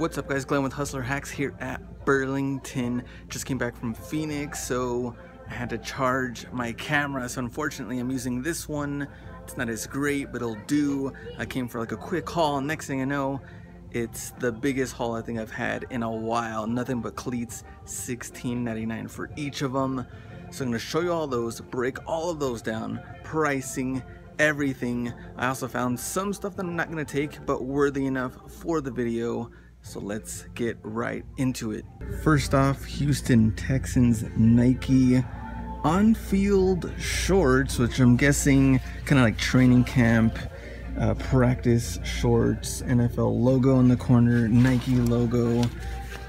What's up guys, Glenn with Hustler Hacks here at Burlington. Just came back from Phoenix, so I had to charge my camera. So unfortunately I'm using this one. It's not as great, but it'll do. I came for like a quick haul. And next thing I know, it's the biggest haul I think I've had in a while. Nothing but cleats, $16.99 for each of them. So I'm gonna show you all those, break all of those down, pricing, everything. I also found some stuff that I'm not gonna take, but worthy enough for the video. So let's get right into it. First off, Houston Texans Nike on-field shorts, which I'm guessing kind of like training camp, uh, practice shorts, NFL logo in the corner, Nike logo,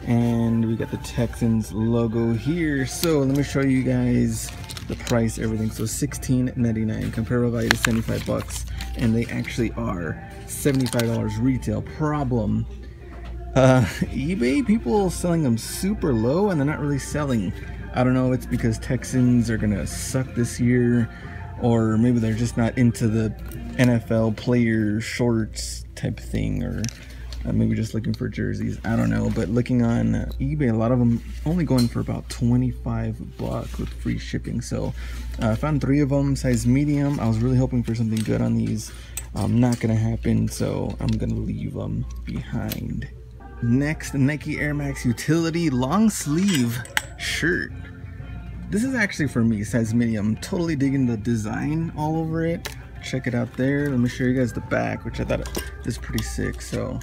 and we got the Texans logo here. So let me show you guys the price, everything. So $16.99, comparable value to 75 bucks, and they actually are $75 retail. Problem uh, eBay, people selling them super low and they're not really selling. I don't know, it's because Texans are gonna suck this year, or maybe they're just not into the NFL player shorts type thing, or uh, maybe just looking for jerseys. I don't know, but looking on uh, eBay, a lot of them only going for about 25 bucks with free shipping. So uh, I found three of them, size medium. I was really hoping for something good on these. Um, not gonna happen, so I'm gonna leave them behind. Next, Nike Air Max Utility long sleeve shirt. This is actually for me, size medium. Totally digging the design all over it. Check it out there. Let me show you guys the back, which I thought is pretty sick. So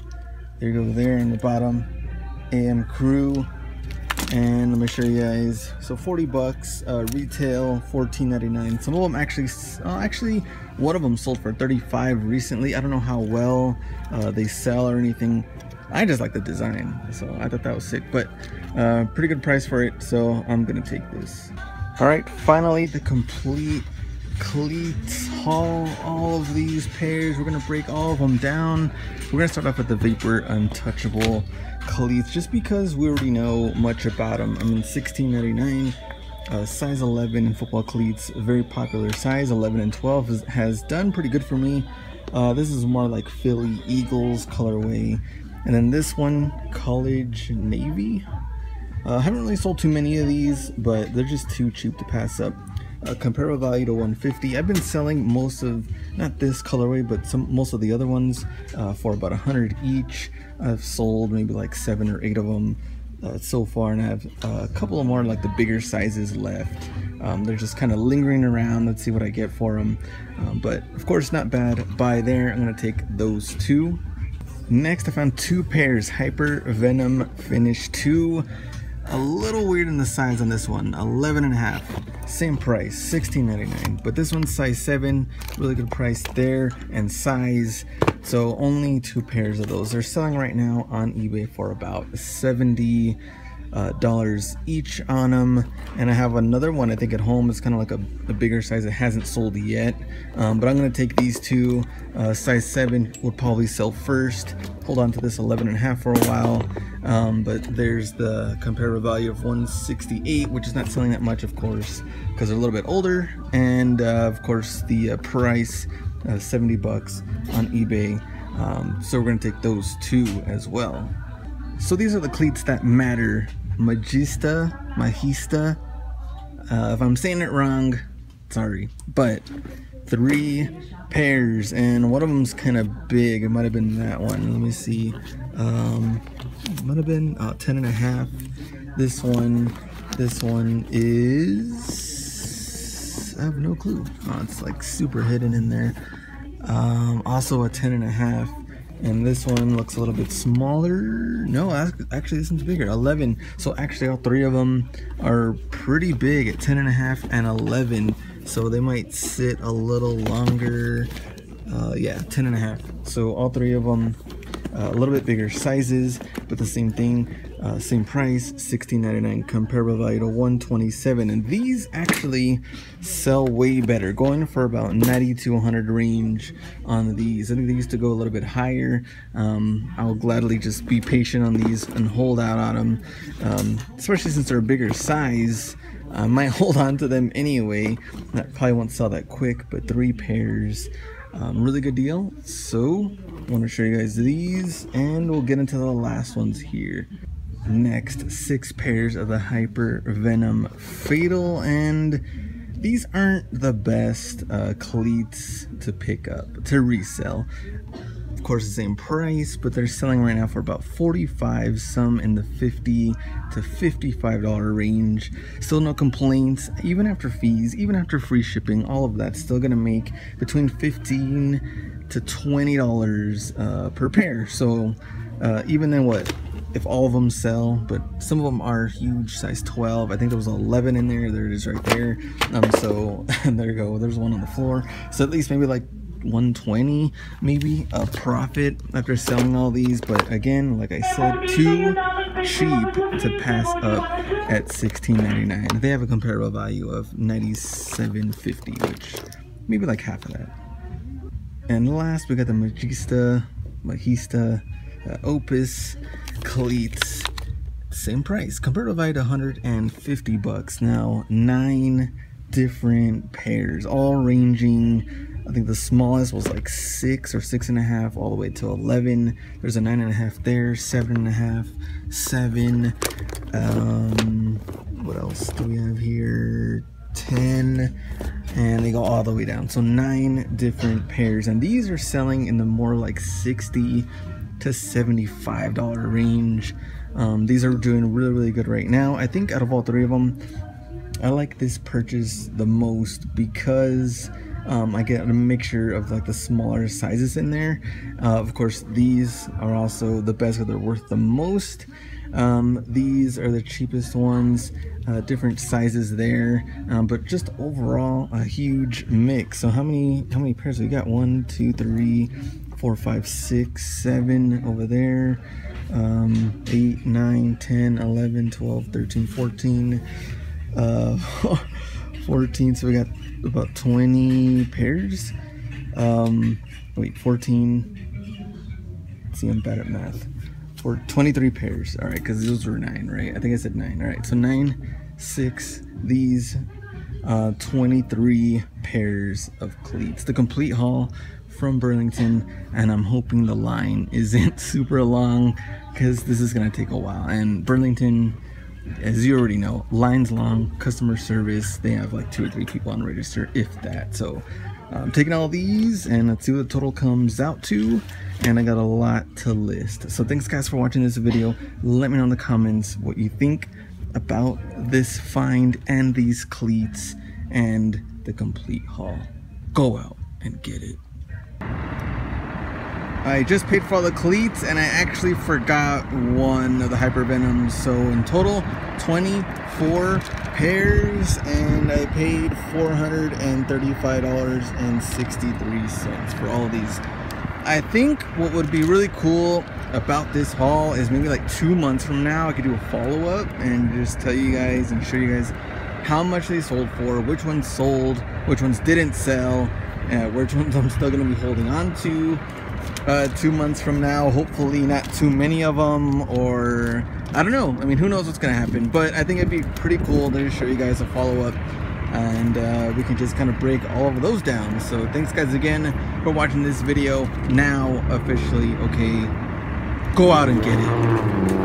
there you go there in the bottom. AM Crew. And let me show you guys. So 40 bucks, uh, retail 14.99. Some of them actually, uh, actually, one of them sold for 35 recently. I don't know how well uh, they sell or anything. I just like the design, so I thought that was sick. But uh, pretty good price for it, so I'm gonna take this. All right, finally the complete cleats haul. All of these pairs, we're gonna break all of them down. We're gonna start off with the Vapor Untouchable cleats, just because we already know much about them. I mean, 16.99. Uh, size 11 in football cleats, very popular. Size 11 and 12 is, has done pretty good for me. Uh, this is more like Philly Eagles colorway. And then this one, College Navy. I uh, haven't really sold too many of these, but they're just too cheap to pass up. Uh, comparable value to 150. I've been selling most of, not this colorway, but some most of the other ones uh, for about 100 each. I've sold maybe like seven or eight of them uh, so far, and I have uh, a couple of more like the bigger sizes left. Um, they're just kind of lingering around. Let's see what I get for them. Um, but of course, not bad. Buy there. I'm gonna take those two. Next, I found two pairs, Hyper Venom Finish 2. A little weird in the size on this one, 11 and a half. Same price, $16.99. But this one's size 7, really good price there, and size. So only two pairs of those. They're selling right now on eBay for about 70 uh, dollars each on them and I have another one I think at home. It's kind of like a, a, bigger size. It hasn't sold yet. Um, but I'm gonna take these two. Uh, size 7 would probably sell first. Hold on to this 11 and a half for a while. Um, but there's the comparative value of 168 which is not selling that much of course because they're a little bit older. And uh, of course the uh, price uh, 70 bucks on eBay. Um, so we're gonna take those two as well. So these are the cleats that matter. Magista, Magista. Uh, if I'm saying it wrong, sorry. But three pairs, and one of them's kind of big. It might have been that one. Let me see. Um, might have been uh, 10 and a half. This one, this one is. I have no clue. Oh, it's like super hidden in there. Um, also a 10 and a half and this one looks a little bit smaller. No actually this one's bigger. 11 so actually all three of them are pretty big at 10 and a half and 11 so they might sit a little longer. Uh, yeah 10 and a half. So all three of them uh, a little bit bigger sizes but the same thing uh, same price 16.99 comparable value to 127 and these actually sell way better going for about 90 to 100 range on these I think they used to go a little bit higher um, I'll gladly just be patient on these and hold out on them um, especially since they're a bigger size I might hold on to them anyway that probably won't sell that quick but three pairs Um, really good deal. So, I want to show you guys these, and we'll get into the last ones here. Next, six pairs of the Hyper Venom Fatal, and these aren't the best uh, cleats to pick up, to resell. Of course, the same price, but they're selling right now for about 45 some in the 50 to $55 range. Still no complaints, even after fees, even after free shipping, all of that's still gonna make between 15 to $20 uh, per pair. So uh, even then what, if all of them sell, but some of them are huge, size 12. I think there was 11 in there. There it is right there. Um, so there you go. There's one on the floor. So at least maybe like 120 maybe a profit after selling all these but again like i said too cheap to pass up at 16.99 they have a comparable value of 97.50 which maybe like half of that and last we got the magista magista uh, opus cleats same price compared to 150 bucks now nine different pairs all ranging I think the smallest was like six or six and a half all the way to 11. There's a nine and a half there, seven and a half, seven. Um, what else do we have here? 10 and they go all the way down. So nine different pairs and these are selling in the more like 60 to $75 range. Um, these are doing really, really good right now. I think out of all three of them, I like this purchase the most because um, I get a mixture of like the smaller sizes in there. Uh, of course, these are also the best because they're worth the most. Um, these are the cheapest ones, uh, different sizes there, um, but just overall a huge mix. So how many how many pairs we got? One, two, three, four, five, six, seven over there. Um, 8, 9, 10, 11, 12, 13, 14. Uh, 14 so we got about 20 pairs. Um wait 14 see i'm bad at math. For 23 pairs. All right because those were nine right? I think i said nine. All right so nine six these uh 23 pairs of cleats the complete haul from burlington and i'm hoping the line isn't super long because this is gonna take a while and burlington as you already know, lines long, customer service. They have like two or three people on register, if that. So I'm taking all these and let's see what the total comes out to. And I got a lot to list. So thanks guys for watching this video. Let me know in the comments what you think about this find and these cleats and the complete haul. Go out and get it. I just paid for all the cleats and I actually forgot one of the Hypervenoms. So in total, 24 pairs and I paid $435.63 for all these. I think what would be really cool about this haul is maybe like two months from now I could do a follow-up and just tell you guys and show you guys how much they sold for, which ones sold, which ones didn't sell, uh, which ones I'm still going to be holding on to, uh, two months from now. Hopefully not too many of them or I don't know. I mean, who knows what's going to happen. But I think it'd be pretty cool to show you guys a follow-up and uh, we can just kind of break all of those down. So thanks guys again for watching this video. Now officially, okay, go out and get it.